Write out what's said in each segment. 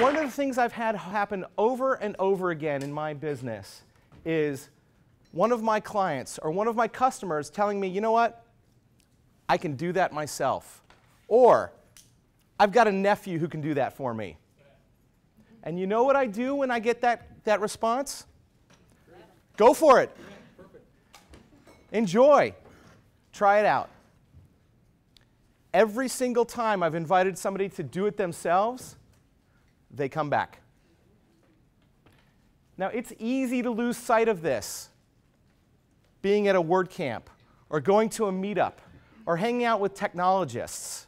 one of the things I've had happen over and over again in my business is one of my clients or one of my customers telling me, you know what? I can do that myself. Or, I've got a nephew who can do that for me. And you know what I do when I get that, that response? Go for it. Enjoy. Try it out. Every single time I've invited somebody to do it themselves, they come back. Now, it's easy to lose sight of this being at a WordCamp or going to a meetup or hanging out with technologists.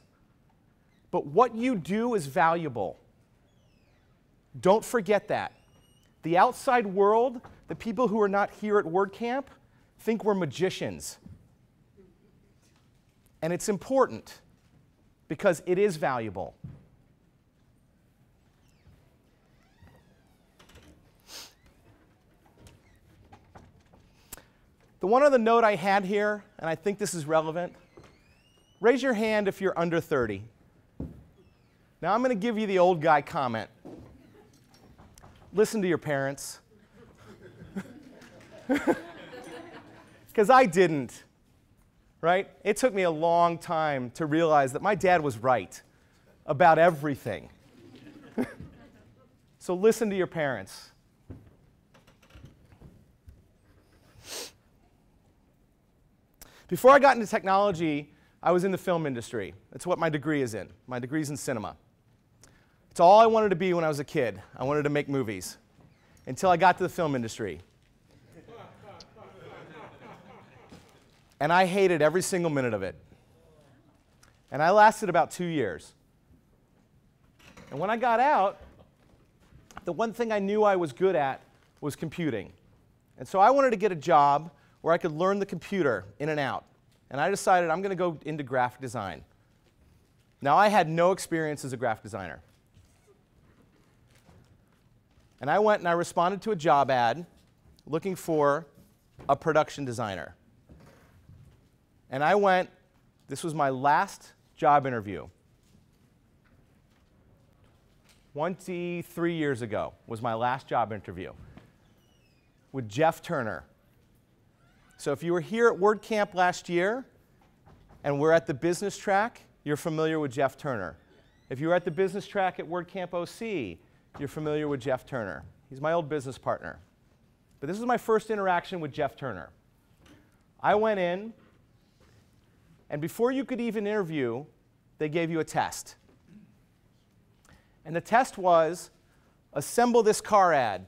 But what you do is valuable. Don't forget that. The outside world, the people who are not here at WordCamp, think we're magicians. And it's important because it is valuable. The one other note I had here, and I think this is relevant, raise your hand if you're under 30. Now I'm going to give you the old guy comment. Listen to your parents. Because I didn't, right? It took me a long time to realize that my dad was right about everything. so listen to your parents. Before I got into technology, I was in the film industry. That's what my degree is in. My degree's in cinema. It's all I wanted to be when I was a kid. I wanted to make movies until I got to the film industry. and I hated every single minute of it. And I lasted about two years. And when I got out, the one thing I knew I was good at was computing. And so I wanted to get a job where I could learn the computer in and out. And I decided I'm going to go into graphic design. Now, I had no experience as a graphic designer. And I went and I responded to a job ad looking for a production designer. And I went, this was my last job interview. 23 years ago was my last job interview with Jeff Turner. So if you were here at WordCamp last year and we're at the business track, you're familiar with Jeff Turner. If you were at the business track at WordCamp OC, you're familiar with Jeff Turner. He's my old business partner. But this is my first interaction with Jeff Turner. I went in, and before you could even interview, they gave you a test. And the test was assemble this car ad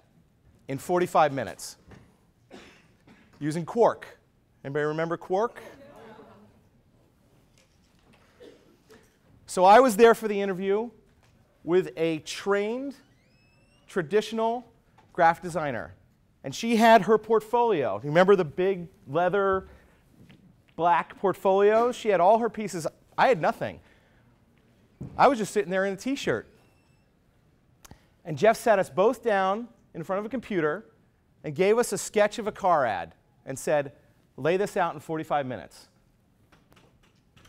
in 45 minutes using Quark. Anybody remember Quark? So I was there for the interview with a trained, traditional graphic designer. And she had her portfolio. You remember the big leather black portfolio? She had all her pieces. I had nothing. I was just sitting there in a t shirt. And Jeff sat us both down in front of a computer and gave us a sketch of a car ad and said, lay this out in 45 minutes.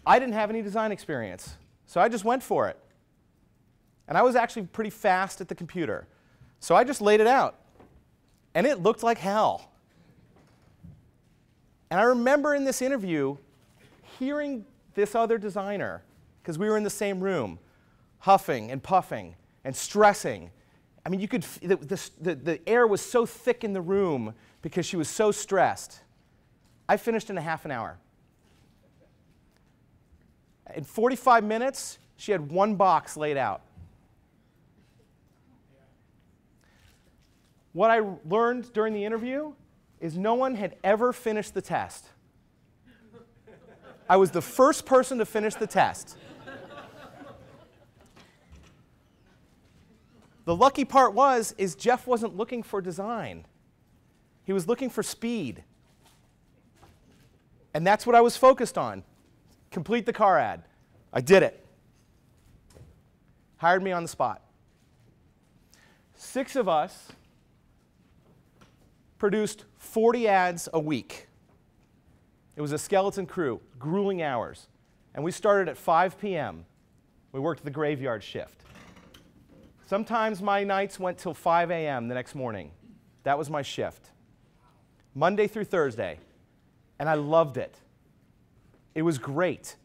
I didn't have any design experience, so I just went for it. And I was actually pretty fast at the computer. So I just laid it out. And it looked like hell. And I remember in this interview hearing this other designer, because we were in the same room, huffing and puffing and stressing. I mean, you could, the, the, the air was so thick in the room because she was so stressed. I finished in a half an hour. In 45 minutes, she had one box laid out. What I learned during the interview is no one had ever finished the test. I was the first person to finish the test. The lucky part was is Jeff wasn't looking for design. He was looking for speed. And that's what I was focused on. Complete the car ad. I did it. Hired me on the spot. Six of us produced 40 ads a week. It was a skeleton crew, grueling hours. And we started at 5 p.m. We worked the graveyard shift. Sometimes my nights went till 5 a.m. the next morning. That was my shift. Monday through Thursday. And I loved it. It was great.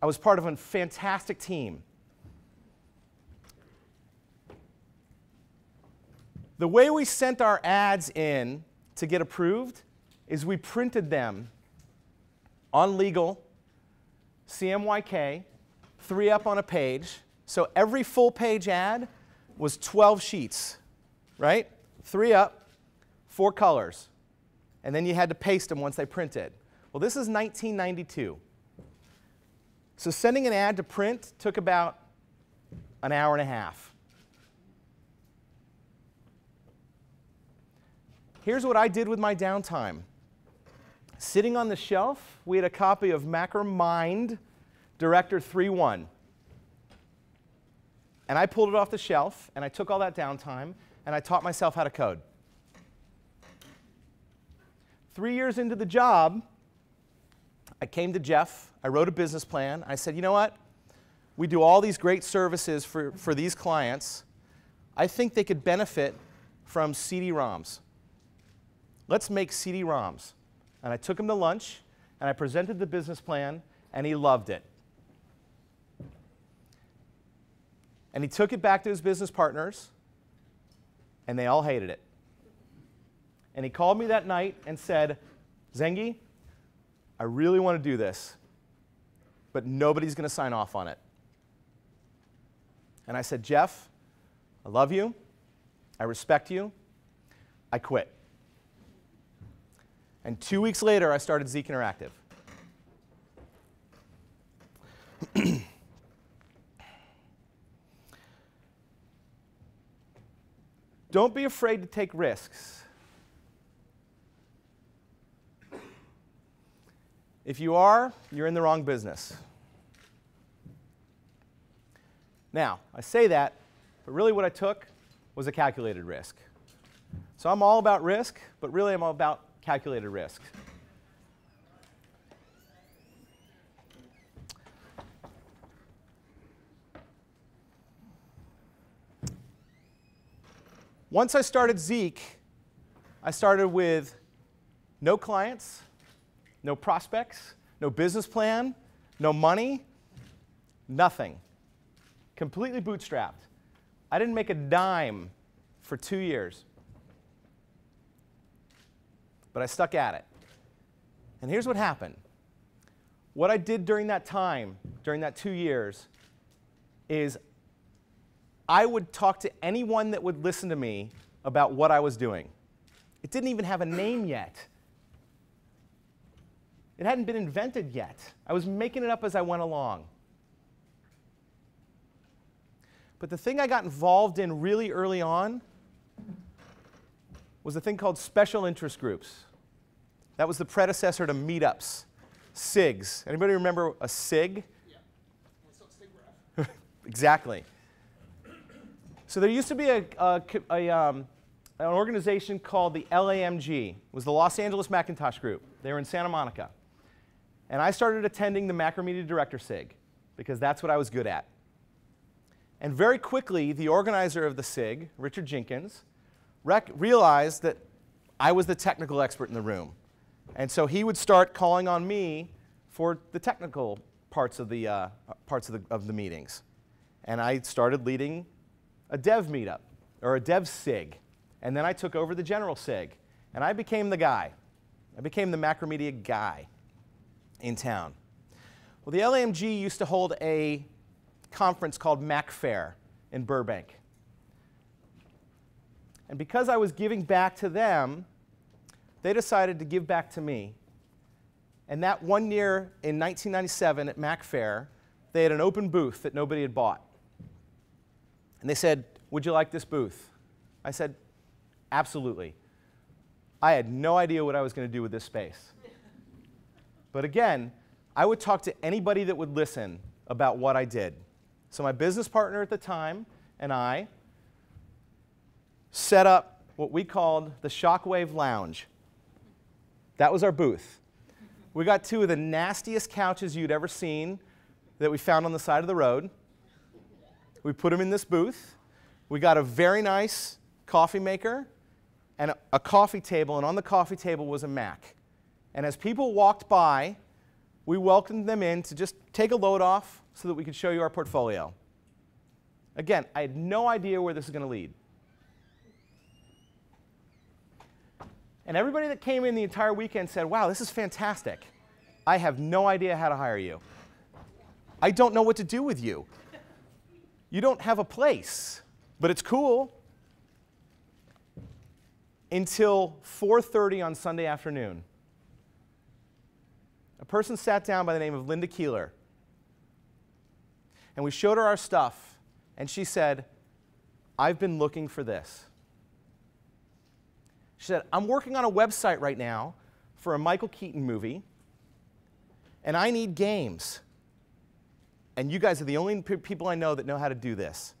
I was part of a fantastic team. The way we sent our ads in to get approved is we printed them on legal, CMYK, three up on a page. So every full page ad was 12 sheets, right? Three up, four colors. And then you had to paste them once they printed. Well, this is 1992. So sending an ad to print took about an hour and a half. Here's what I did with my downtime. Sitting on the shelf, we had a copy of Macromind Director 3.1. And I pulled it off the shelf, and I took all that downtime, and I taught myself how to code. Three years into the job, I came to Jeff, I wrote a business plan. I said, you know what? We do all these great services for, for these clients. I think they could benefit from CD-ROMs. Let's make CD-ROMs. And I took him to lunch, and I presented the business plan, and he loved it. And he took it back to his business partners, and they all hated it. And he called me that night and said, Zengi, I really want to do this, but nobody's going to sign off on it. And I said, Jeff, I love you. I respect you. I quit. And two weeks later, I started Zeek Interactive. Don't be afraid to take risks. If you are, you're in the wrong business. Now, I say that, but really what I took was a calculated risk. So I'm all about risk, but really I'm all about calculated risk. Once I started Zeek, I started with no clients, no prospects, no business plan, no money, nothing. Completely bootstrapped. I didn't make a dime for two years. But I stuck at it. And here's what happened. What I did during that time, during that two years, is I would talk to anyone that would listen to me about what I was doing. It didn't even have a name yet. It hadn't been invented yet. I was making it up as I went along. But the thing I got involved in really early on was a thing called special interest groups. That was the predecessor to meetups, SIGs. Anybody remember a SIG? Yeah. exactly. So there used to be a, a, a um, an organization called the LAMG. It was the Los Angeles Macintosh Group. They were in Santa Monica. And I started attending the Macromedia Director SIG because that's what I was good at. And very quickly, the organizer of the SIG, Richard Jenkins, realized that I was the technical expert in the room. And so he would start calling on me for the technical parts of the, uh, parts of the, of the meetings. And I started leading a dev meetup, or a dev SIG. And then I took over the general SIG. And I became the guy. I became the Macromedia guy in town. Well, the LAMG used to hold a conference called Mac Fair in Burbank. And because I was giving back to them, they decided to give back to me. And that one year in 1997 at Mac Fair, they had an open booth that nobody had bought. And they said, Would you like this booth? I said, Absolutely. I had no idea what I was going to do with this space. But again, I would talk to anybody that would listen about what I did. So my business partner at the time and I set up what we called the Shockwave Lounge. That was our booth. We got two of the nastiest couches you'd ever seen that we found on the side of the road. We put them in this booth. We got a very nice coffee maker and a, a coffee table, and on the coffee table was a Mac. And as people walked by, we welcomed them in to just take a load off so that we could show you our portfolio. Again, I had no idea where this is going to lead. And everybody that came in the entire weekend said, wow, this is fantastic. I have no idea how to hire you. I don't know what to do with you. You don't have a place, but it's cool. Until 4:30 on Sunday afternoon. A person sat down by the name of Linda Keeler. And we showed her our stuff, and she said, I've been looking for this. She said, I'm working on a website right now for a Michael Keaton movie, and I need games. And you guys are the only people I know that know how to do this.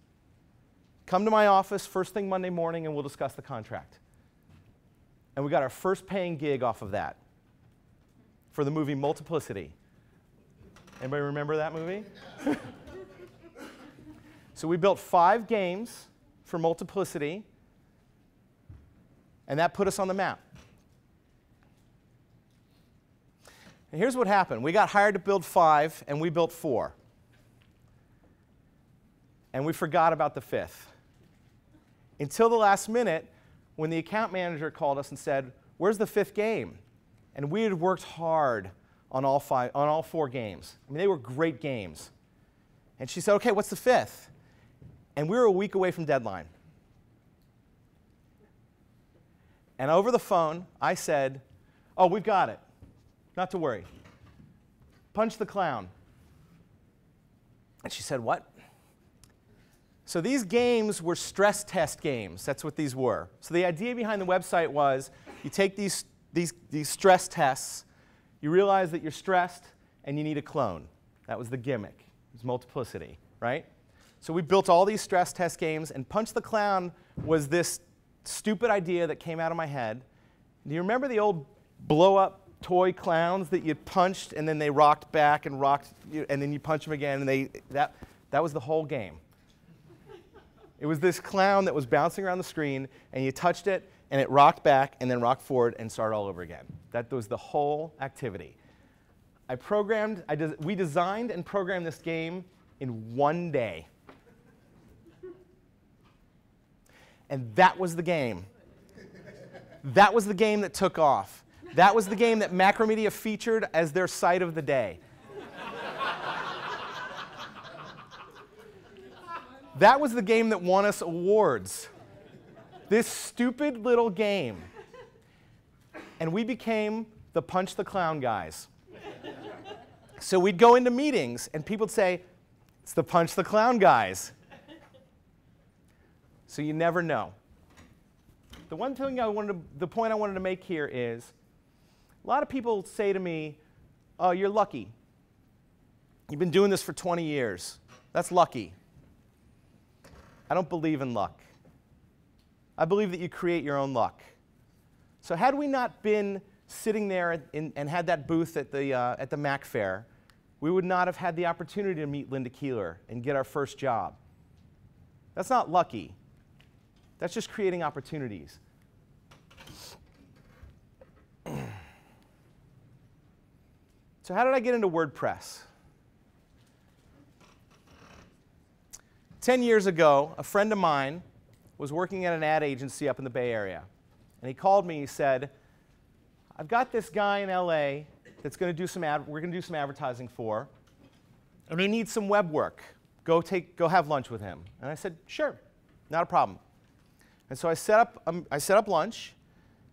Come to my office first thing Monday morning, and we'll discuss the contract. And we got our first paying gig off of that for the movie Multiplicity. Anybody remember that movie? so we built five games for Multiplicity, and that put us on the map. And here's what happened we got hired to build five, and we built four. And we forgot about the fifth. Until the last minute, when the account manager called us and said, Where's the fifth game? And we had worked hard on all, five, on all four games. I mean, they were great games. And she said, Okay, what's the fifth? And we were a week away from deadline. And over the phone, I said, Oh, we've got it. Not to worry. Punch the clown. And she said, What? So these games were stress test games. That's what these were. So the idea behind the website was you take these, these, these stress tests, you realize that you're stressed, and you need a clone. That was the gimmick. It was multiplicity, right? So we built all these stress test games, and Punch the Clown was this stupid idea that came out of my head. Do you remember the old blow up toy clowns that you punched and then they rocked back and rocked, and then you punch them again, and they, that, that was the whole game. It was this clown that was bouncing around the screen, and you touched it, and it rocked back, and then rocked forward, and started all over again. That was the whole activity. I programmed, I des we designed and programmed this game in one day. And that was the game. That was the game that took off. That was the game that Macromedia featured as their site of the day. That was the game that won us awards. This stupid little game. And we became the Punch the Clown guys. So we'd go into meetings and people would say, It's the Punch the Clown guys. So you never know. The one thing I wanted to, the point I wanted to make here is a lot of people say to me, Oh, you're lucky. You've been doing this for 20 years. That's lucky. I don't believe in luck. I believe that you create your own luck. So had we not been sitting there in, and had that booth at the, uh, at the Mac Fair, we would not have had the opportunity to meet Linda Keeler and get our first job. That's not lucky. That's just creating opportunities. so how did I get into WordPress? 10 years ago, a friend of mine was working at an ad agency up in the Bay Area. And he called me, he said, I've got this guy in LA that's going to do some ad, we're going to do some advertising for, and he needs some web work. Go, take, go have lunch with him. And I said, sure, not a problem. And so I set up, um, I set up lunch,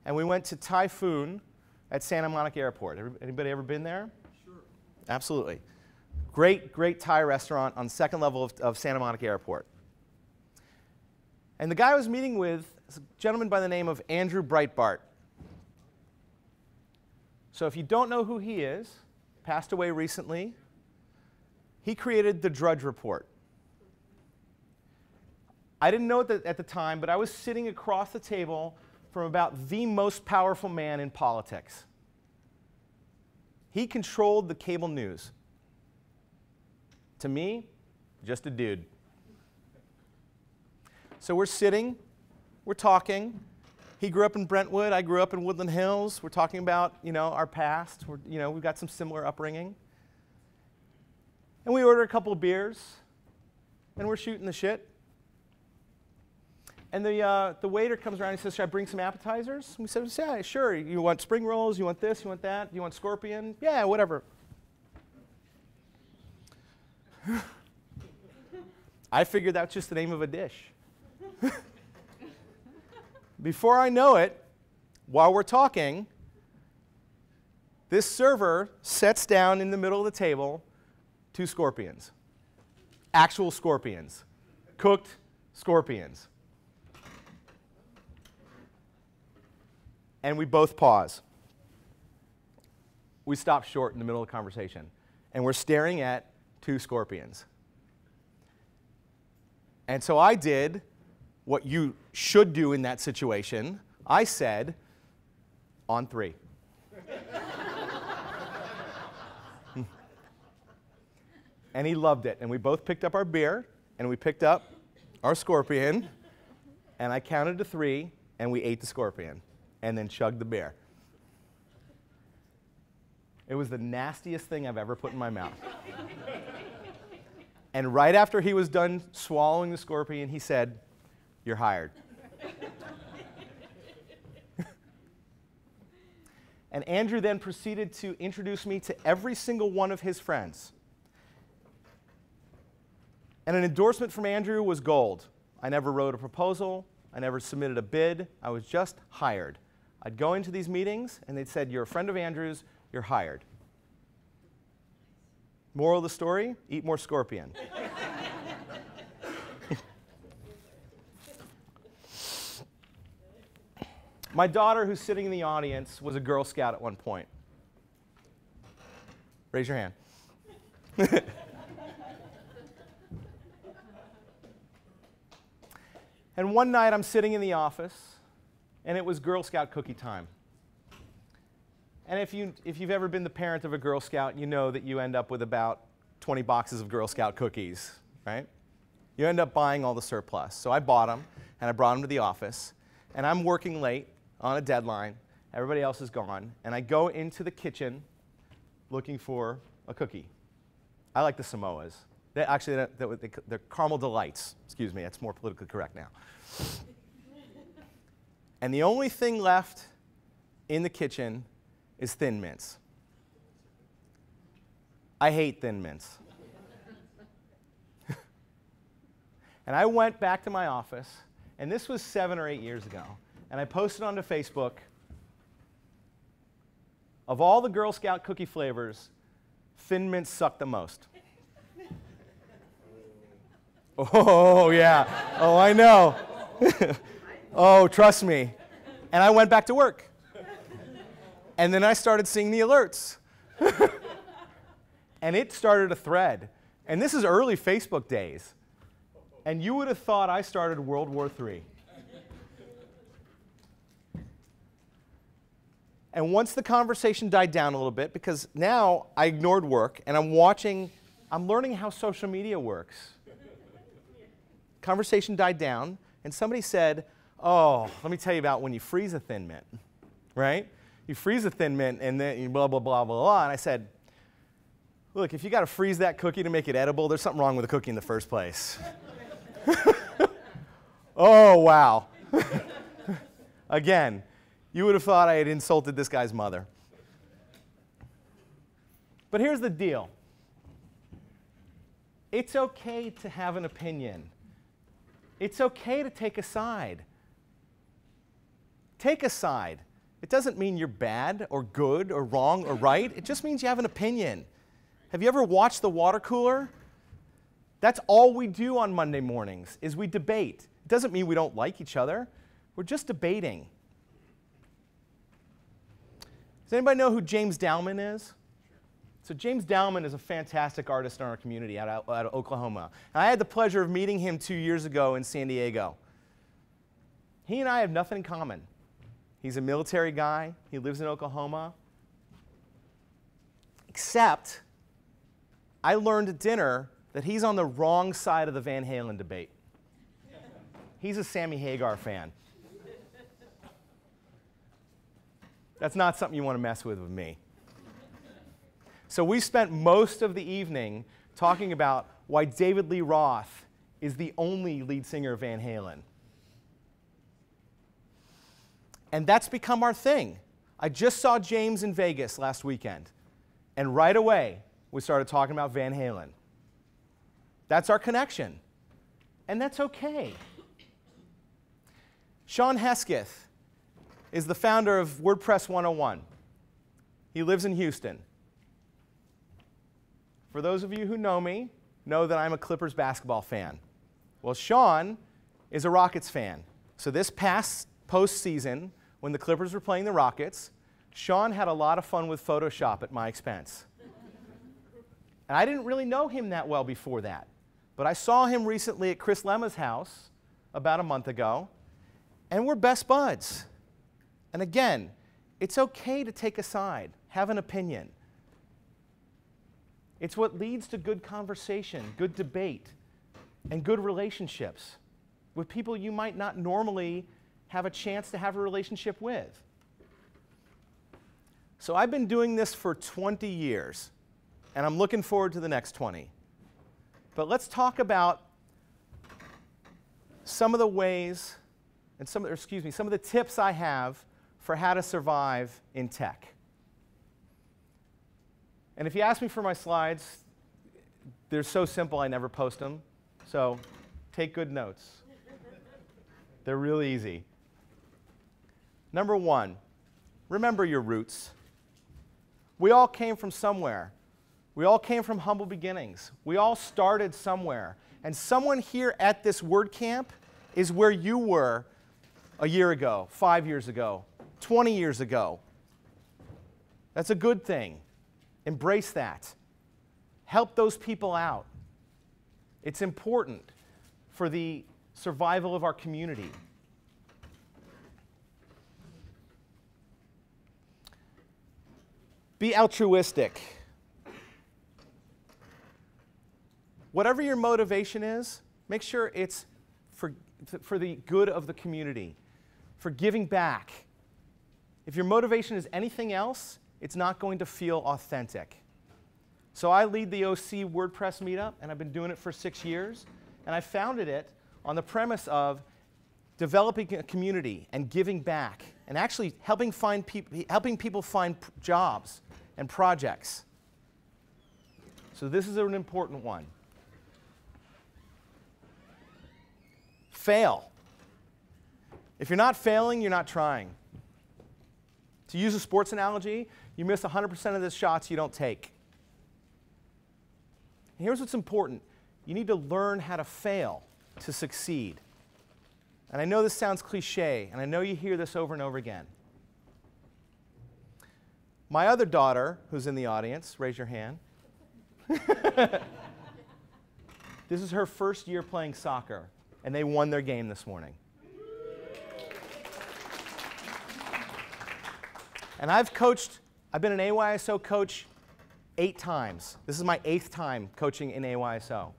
and we went to Typhoon at Santa Monica Airport. Anybody ever been there? Sure. Absolutely. Great, great Thai restaurant on second level of, of Santa Monica Airport. And the guy I was meeting with is a gentleman by the name of Andrew Breitbart. So if you don't know who he is, passed away recently, he created the Drudge Report. I didn't know it at the time, but I was sitting across the table from about the most powerful man in politics. He controlled the cable news. To me, just a dude. So we're sitting, we're talking. He grew up in Brentwood. I grew up in Woodland Hills. We're talking about, you know, our past. We're, you know, we've got some similar upbringing. And we order a couple of beers, and we're shooting the shit. And the, uh, the waiter comes around and says, Should I bring some appetizers? And we said, Yeah, sure. You want spring rolls? You want this? You want that? You want scorpion? Yeah, whatever. I figured that's just the name of a dish. Before I know it, while we're talking, this server sets down in the middle of the table two scorpions. Actual scorpions. Cooked scorpions. And we both pause. We stop short in the middle of the conversation. And we're staring at two scorpions. And so I did what you should do in that situation. I said, on three. and he loved it. And we both picked up our beer, and we picked up our scorpion, and I counted to three, and we ate the scorpion, and then chugged the beer. It was the nastiest thing I've ever put in my mouth. And right after he was done swallowing the scorpion, he said, You're hired. and Andrew then proceeded to introduce me to every single one of his friends. And an endorsement from Andrew was gold. I never wrote a proposal, I never submitted a bid, I was just hired. I'd go into these meetings and they'd said, You're a friend of Andrew's, you're hired. Moral of the story eat more scorpion. My daughter, who's sitting in the audience, was a Girl Scout at one point. Raise your hand. and one night I'm sitting in the office, and it was Girl Scout cookie time. And if, you, if you've ever been the parent of a Girl Scout, you know that you end up with about 20 boxes of Girl Scout cookies, right? You end up buying all the surplus. So I bought them, and I brought them to the office, and I'm working late on a deadline. Everybody else is gone, and I go into the kitchen looking for a cookie. I like the Samoas. They, actually, they're, caramel delights. Excuse me, that's more politically correct now. and the only thing left in the kitchen is thin mints. I hate thin mints. and I went back to my office, and this was seven or eight years ago, and I posted onto Facebook of all the Girl Scout cookie flavors, thin mints suck the most. oh, yeah. Oh, I know. oh, trust me. And I went back to work. And then I started seeing the alerts. and it started a thread. And this is early Facebook days. And you would have thought I started World War III. And once the conversation died down a little bit, because now I ignored work and I'm watching, I'm learning how social media works. Conversation died down, and somebody said, Oh, let me tell you about when you freeze a thin mint, right? You freeze a thin mint and then blah, blah, blah, blah, blah. And I said, look, if you got to freeze that cookie to make it edible, there's something wrong with the cookie in the first place. oh, wow. Again, you would have thought I had insulted this guy's mother. But here's the deal it's okay to have an opinion, it's okay to take a side. Take a side. It doesn't mean you're bad or good or wrong or right. It just means you have an opinion. Have you ever watched the water cooler? That's all we do on Monday mornings is we debate. It doesn't mean we don't like each other. We're just debating. Does anybody know who James Dowman is? So James Dowman is a fantastic artist in our community out of, out of Oklahoma. And I had the pleasure of meeting him two years ago in San Diego. He and I have nothing in common. He's a military guy. He lives in Oklahoma. Except, I learned at dinner that he's on the wrong side of the Van Halen debate. He's a Sammy Hagar fan. That's not something you want to mess with with me. So we spent most of the evening talking about why David Lee Roth is the only lead singer of Van Halen. And that's become our thing. I just saw James in Vegas last weekend, and right away we started talking about Van Halen. That's our connection, and that's okay. Shawn Hesketh is the founder of WordPress 101. He lives in Houston. For those of you who know me, know that I'm a Clippers basketball fan. Well, Shawn is a Rockets fan. So this past postseason, when the Clippers were playing the Rockets, Shawn had a lot of fun with Photoshop at my expense. and I didn't really know him that well before that. But I saw him recently at Chris Lema's house about a month ago, and we're best buds. And again, it's okay to take a side, have an opinion. It's what leads to good conversation, good debate, and good relationships with people you might not normally have a chance to have a relationship with. So I've been doing this for 20 years, and I'm looking forward to the next 20. But let's talk about some of the ways and some, excuse me, some of the tips I have for how to survive in tech. And if you ask me for my slides, they're so simple I never post them. So take good notes. They're really easy. Number one, remember your roots. We all came from somewhere. We all came from humble beginnings. We all started somewhere. And someone here at this WordCamp is where you were a year ago, five years ago, 20 years ago. That's a good thing. Embrace that. Help those people out. It's important for the survival of our community. Be altruistic. Whatever your motivation is, make sure it's for, for the good of the community, for giving back. If your motivation is anything else, it's not going to feel authentic. So I lead the OC WordPress meetup, and I've been doing it for six years. And I founded it on the premise of developing a community and giving back, and actually helping, find peop helping people find jobs and projects. So this is an important one. Fail. If you're not failing, you're not trying. To use a sports analogy, you miss 100% of the shots you don't take. Here's what's important you need to learn how to fail to succeed. And I know this sounds cliche, and I know you hear this over and over again. My other daughter, who's in the audience, raise your hand. this is her first year playing soccer, and they won their game this morning. And I've coached, I've been an AYSO coach eight times. This is my eighth time coaching in AYSO.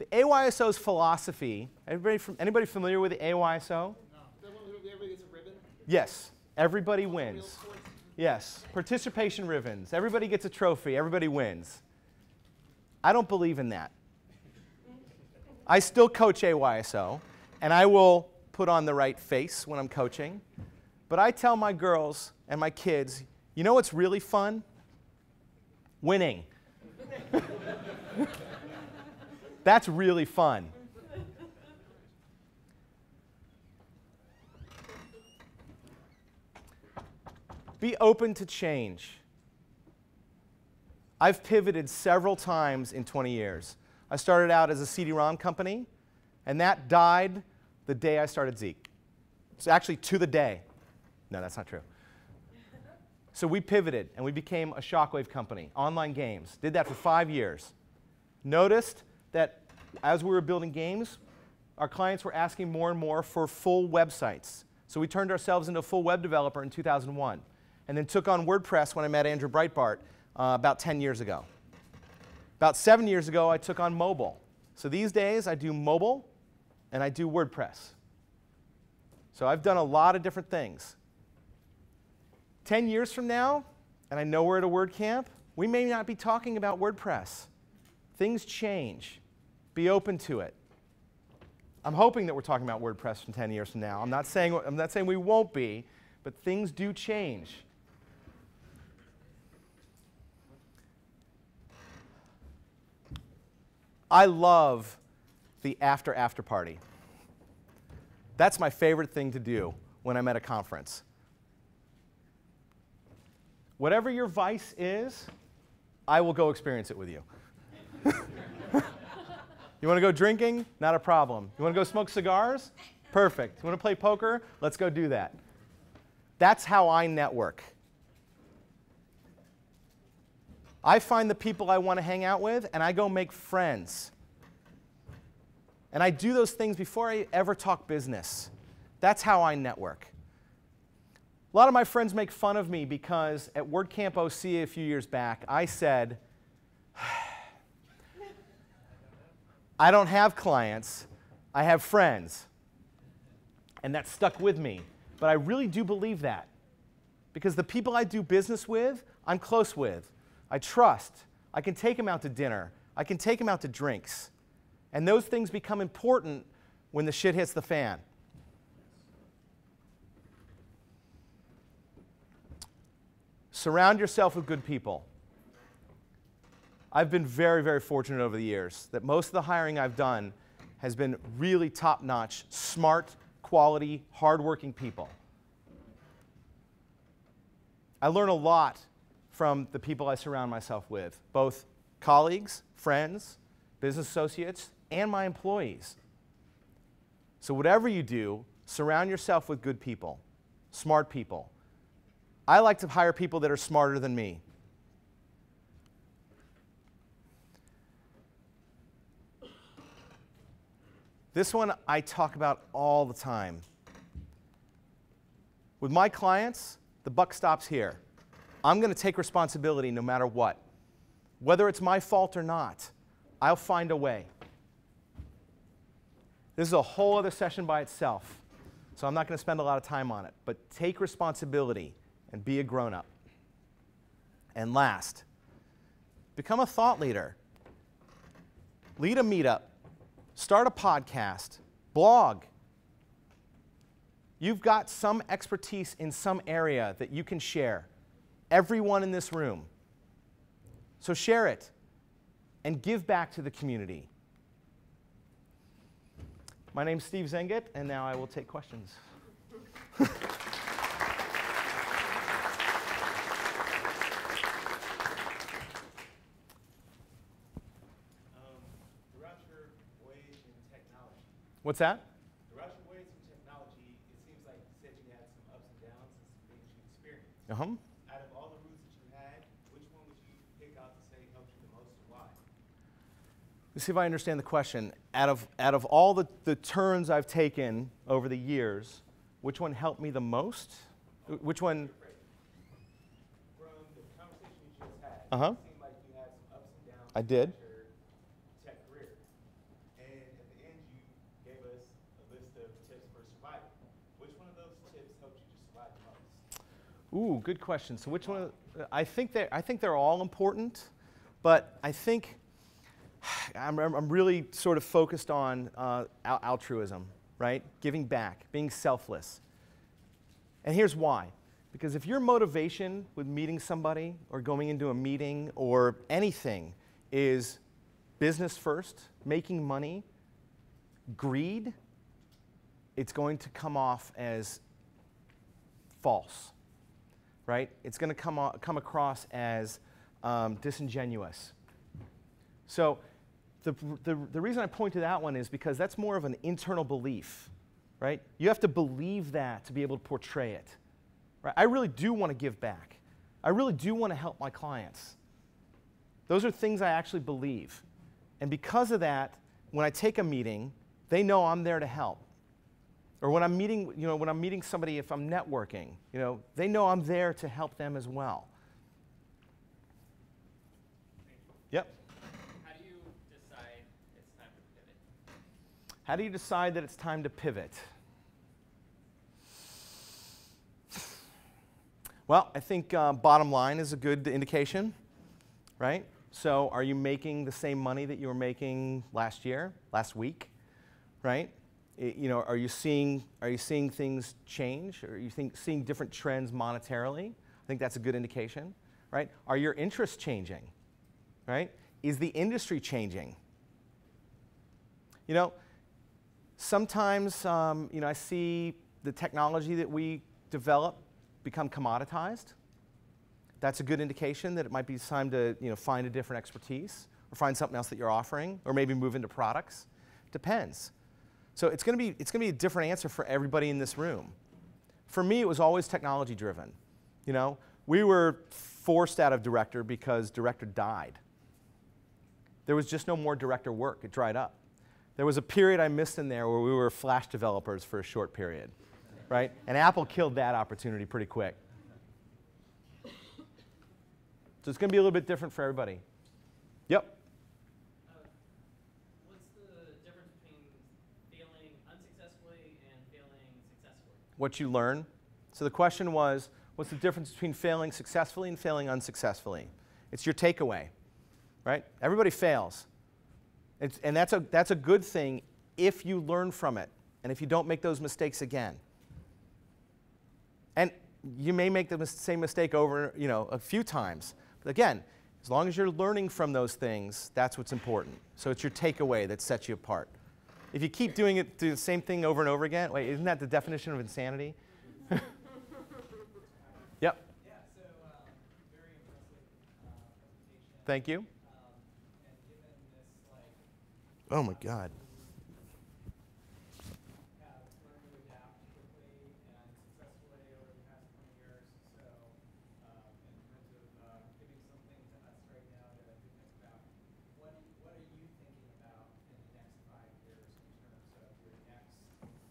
The AYSO's philosophy, everybody, from, anybody familiar with the AYSO? No. Everybody gets a ribbon? Yes, everybody wins. Yes, participation ribbons. Everybody gets a trophy, everybody wins. I don't believe in that. I still coach AYSO, and I will put on the right face when I'm coaching. But I tell my girls and my kids, you know what's really fun? Winning. That's really fun. Be open to change. I've pivoted several times in 20 years. I started out as a CD-ROM company, and that died the day I started Zeek. It's actually to the day. No, that's not true. So we pivoted and we became a Shockwave company, online games. Did that for five years. Noticed that as we were building games, our clients were asking more and more for full websites. So we turned ourselves into a full web developer in 2001 and then took on WordPress when I met Andrew Breitbart uh, about 10 years ago. About seven years ago, I took on mobile. So these days, I do mobile and I do WordPress. So I've done a lot of different things. 10 years from now, and I know we're at a WordCamp, we may not be talking about WordPress. Things change. Be open to it. I'm hoping that we're talking about WordPress from 10 years from now. I'm not saying, I'm not saying we won't be, but things do change. I love the after after party. That's my favorite thing to do when I'm at a conference. Whatever your vice is, I will go experience it with you. you want to go drinking? Not a problem. You want to go smoke cigars? Perfect. You want to play poker? Let's go do that. That's how I network. I find the people I want to hang out with and I go make friends. And I do those things before I ever talk business. That's how I network. A lot of my friends make fun of me because at WordCamp OC a few years back, I said, I don't have clients, I have friends. And that stuck with me. But I really do believe that. Because the people I do business with, I'm close with. I trust. I can take them out to dinner. I can take them out to drinks. And those things become important when the shit hits the fan. Surround yourself with good people. I've been very, very fortunate over the years that most of the hiring I've done has been really top notch, smart, quality, hardworking people. I learn a lot from the people I surround myself with, both colleagues, friends, business associates, and my employees. So, whatever you do, surround yourself with good people, smart people. I like to hire people that are smarter than me. This one I talk about all the time. With my clients, the buck stops here. I'm going to take responsibility no matter what. Whether it's my fault or not, I'll find a way. This is a whole other session by itself, so I'm not going to spend a lot of time on it. But take responsibility and be a grown up. And last, become a thought leader. Lead a meetup, start a podcast, blog. You've got some expertise in some area that you can share. Everyone in this room. So share it and give back to the community. My name is Steve Zehngut, and now I will take questions. What's that? Throughout your ways in technology, it seems like you said you had some ups and downs and some things you experienced. Uh huh. Out of all the routes that you had, which one would you pick out to say helped you the most and why? Let's see if I understand the question. Out of, out of all the, the turns I've taken over the years, which one helped me the most? Which one? From the conversation you just had, Uh huh. it seemed like you had some ups and downs. I did. throughout Your tech career. And at the end, you gave us a list of tips for surviving. Which one of those tips helped you to survive the most? Ooh, good question. So which one? I think they I think they're all important, but I think I'm, I'm really sort of focused on uh, altruism, right? Giving back, being selfless. And here's why. Because if your motivation with meeting somebody or going into a meeting or anything is business first, making money, greed, it's going to come off as false, right? It's going to come, come across as um, disingenuous. So the, the, the reason I point to that one is because that's more of an internal belief, right? You have to believe that to be able to portray it. Right? I really do want to give back. I really do want to help my clients. Those are things I actually believe. And because of that, when I take a meeting, they know I'm there to help. Or when I'm meeting, you know, when I'm meeting somebody, if I'm networking, you know, they know I'm there to help them as well. Yep. How do you decide it's time to pivot? How do you decide that it's time to pivot? Well, I think uh, bottom line is a good indication, right? So, are you making the same money that you were making last year, last week, right? You know, are you seeing are you seeing things change? Are you think, seeing different trends monetarily? I think that's a good indication, right? Are your interests changing, right? Is the industry changing? You know, sometimes um, you know I see the technology that we develop become commoditized. That's a good indication that it might be time to you know, find a different expertise or find something else that you're offering or maybe move into products. Depends. So it's going to be it's going to be a different answer for everybody in this room. For me, it was always technology driven. You know, we were forced out of director because director died. There was just no more director work. It dried up. There was a period I missed in there where we were Flash developers for a short period, right? And Apple killed that opportunity pretty quick. So it's going to be a little bit different for everybody. Yep. Uh, what's the difference between failing unsuccessfully and failing successfully? What you learn. So the question was, what's the difference between failing successfully and failing unsuccessfully? It's your takeaway, right? Everybody fails. It's, and that's a, that's a good thing if you learn from it and if you don't make those mistakes again. And you may make the same mistake over, you know, a few times. But again, as long as you're learning from those things, that's what's important. So it's your takeaway that sets you apart. If you keep doing it, do the same thing over and over again, wait, isn't that the definition of insanity? yep. Yeah, so uh. Thank you. Um, this, like, Oh my God. have learned to adapt quickly and successfully over the past 20 years, so um, in terms of uh, giving something to us right now to, to think about, what, do- what are you thinking about in the next five years in terms of your next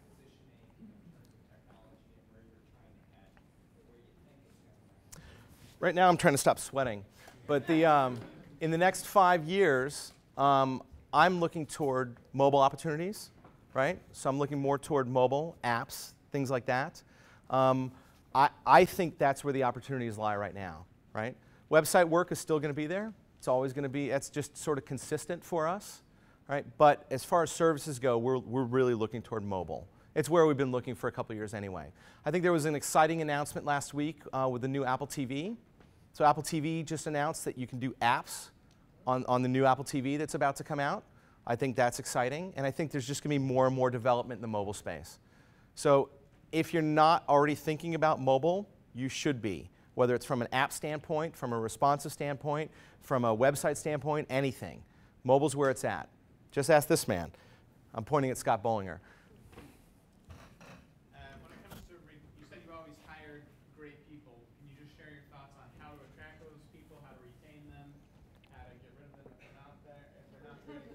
positioning in terms of technology and where you're trying to head, or where you think it's going to head? Right now, I'm trying to stop sweating. But the, um, in the next five years, um, I'm looking toward mobile opportunities, right? So I'm looking more toward mobile apps, things like that. Um, I, I think that's where the opportunities lie right now, right? Website work is still going to be there. It's always going to be, that's just sort of consistent for us, right? But as far as services go, we're, we're really looking toward mobile. It's where we've been looking for a couple years anyway. I think there was an exciting announcement last week uh, with the new Apple TV. So Apple TV just announced that you can do apps on, on the new Apple TV that's about to come out. I think that's exciting, and I think there's just going to be more and more development in the mobile space. So if you're not already thinking about mobile, you should be, whether it's from an app standpoint, from a responsive standpoint, from a website standpoint, anything. Mobile's where it's at. Just ask this man. I'm pointing at Scott Bolinger. Uh, when it comes to, re- you said you've always hired great people. Can you just share your thoughts on how to attract those people, how to retain them, how to get rid of them if they're not there, if they're not great?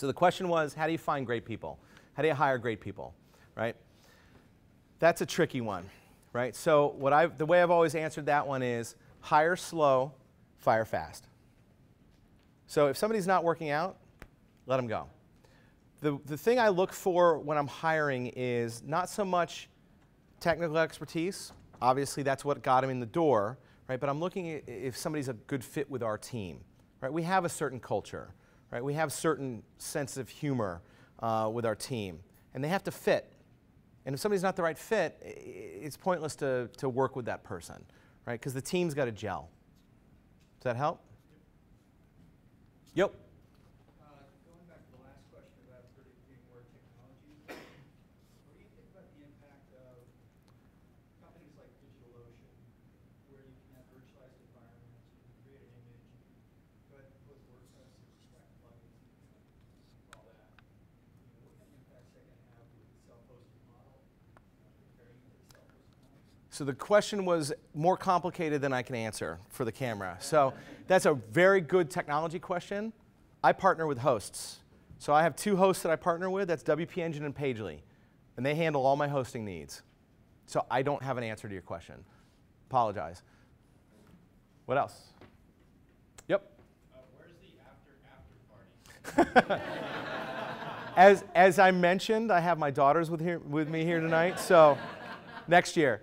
So the question was, how do you find great people? How do you hire great people, right? That's a tricky one, right? So what I, the way I've always answered that one is hire slow, fire fast. So if somebody's not working out, let them go. The, the thing I look for when I'm hiring is not so much technical expertise. Obviously, that's what got him in the door, right? But I'm looking if somebody's a good fit with our team, right? We have a certain culture, right? We have certain sense of humor uh, with our team, and they have to fit. And if somebody's not the right fit, it's pointless to, to work with that person, right? Because the team's got to gel. Does that help? Yep. Uh, Going back to the last question about predicting where technology is going, what do you think about the impact of companies like DigitalOcean, where you can have virtualized environments, you can create an image, you can go ahead and put WordPress and extract plugins, and all that? You know, what kind of impacts that going to have with the self-hosted model, uh, preparing for the self-hosted model? So the question was more complicated than I can answer for the camera. So that's a very good technology question. I partner with hosts. So I have two hosts that I partner with. That's WP Engine and Pagely. And they handle all my hosting needs. So I don't have an answer to your question. Apologize. What else? Yep. Uh, where's the after, after party? As, as I mentioned, I have my daughters with, here, with me here tonight. So next year.